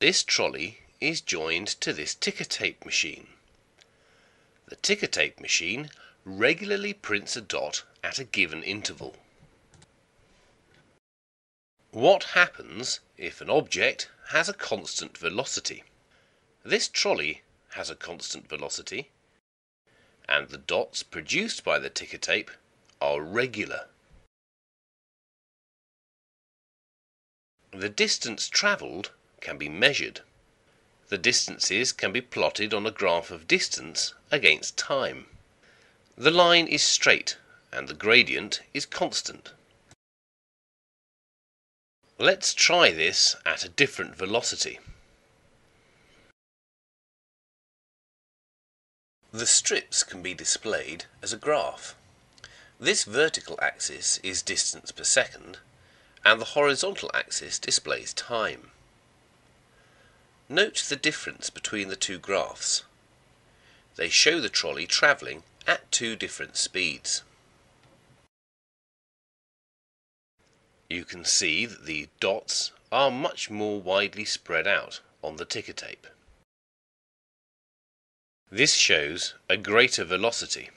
This trolley is joined to this ticker tape machine. The ticker tape machine regularly prints a dot at a given interval. What happens if an object has a constant velocity? This trolley has a constant velocity, and the dots produced by the ticker tape are regular. The distance travelled can be measured. The distances can be plotted on a graph of distance against time. The line is straight and the gradient is constant. Let's try this at a different velocity. The strips can be displayed as a graph. This vertical axis is distance per second, and the horizontal axis displays time. Note the difference between the two graphs. They show the trolley travelling at two different speeds. You can see that the dots are much more widely spread out on the ticker tape. This shows a greater velocity.